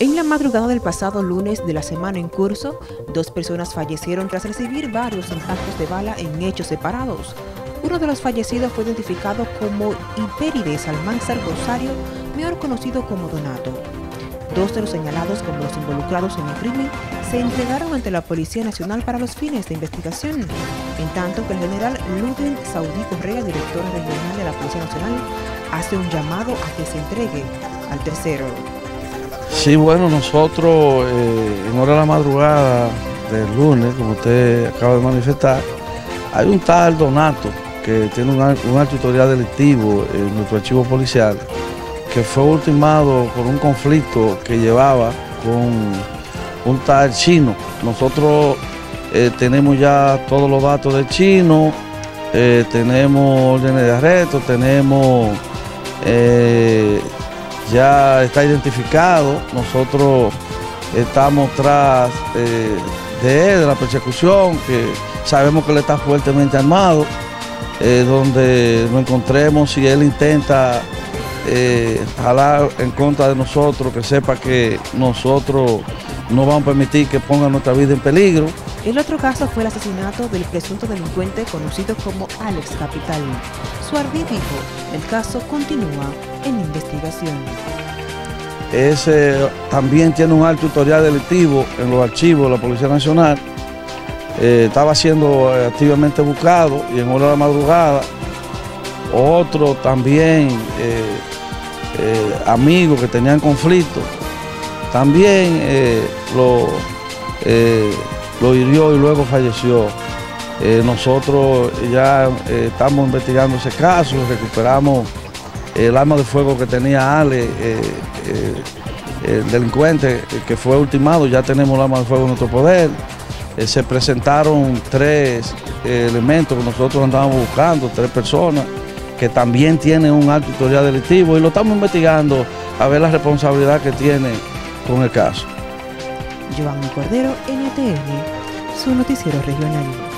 En la madrugada del pasado lunes de la semana en curso, dos personas fallecieron tras recibir varios impactos de bala en hechos separados. Uno de los fallecidos fue identificado como Hipérides Almanzar Rosario, mejor conocido como Donato. Dos de los señalados como los involucrados en el crimen se entregaron ante la Policía Nacional para los fines de investigación, en tanto que el general Ludwig Saudí Correa, director regional de la Policía Nacional, hace un llamado a que se entregue al tercero. Sí, bueno, nosotros eh, en hora de la madrugada del lunes, como usted acaba de manifestar, hay un tal Donato que tiene un, un alto historial delictivo en nuestro archivo policial, que fue ultimado por un conflicto que llevaba con un tal chino. Nosotros eh, tenemos ya todos los datos del chino, eh, tenemos órdenes de arresto, tenemos ya está identificado. Nosotros estamos tras eh, de él, de la persecución, que sabemos que él está fuertemente armado, eh, donde nos encontremos si él intenta eh, jalar en contra de nosotros, que sepa que nosotros no vamos a permitir que ponga nuestra vida en peligro. El otro caso fue el asesinato del presunto delincuente conocido como Alex Capital. Su dijo, el caso continúa en investigación. Ese también tiene un alto historial delictivo en los archivos de la Policía Nacional. Eh, estaba siendo eh, activamente buscado y en hora de la madrugada. Otro también, eh, eh, amigos que tenían conflicto, también eh, lo, eh, lo hirió y luego falleció. Eh, nosotros ya estamos investigando ese caso, recuperamos el arma de fuego que tenía Ale, el delincuente que fue ultimado, ya tenemos el arma de fuego en nuestro poder. Se presentaron tres elementos que nosotros andábamos buscando, tres personas que también tienen un alto historial delictivo y lo estamos investigando a ver la responsabilidad que tiene con el caso. Giovanni Cordero, NTN, su noticiero regional.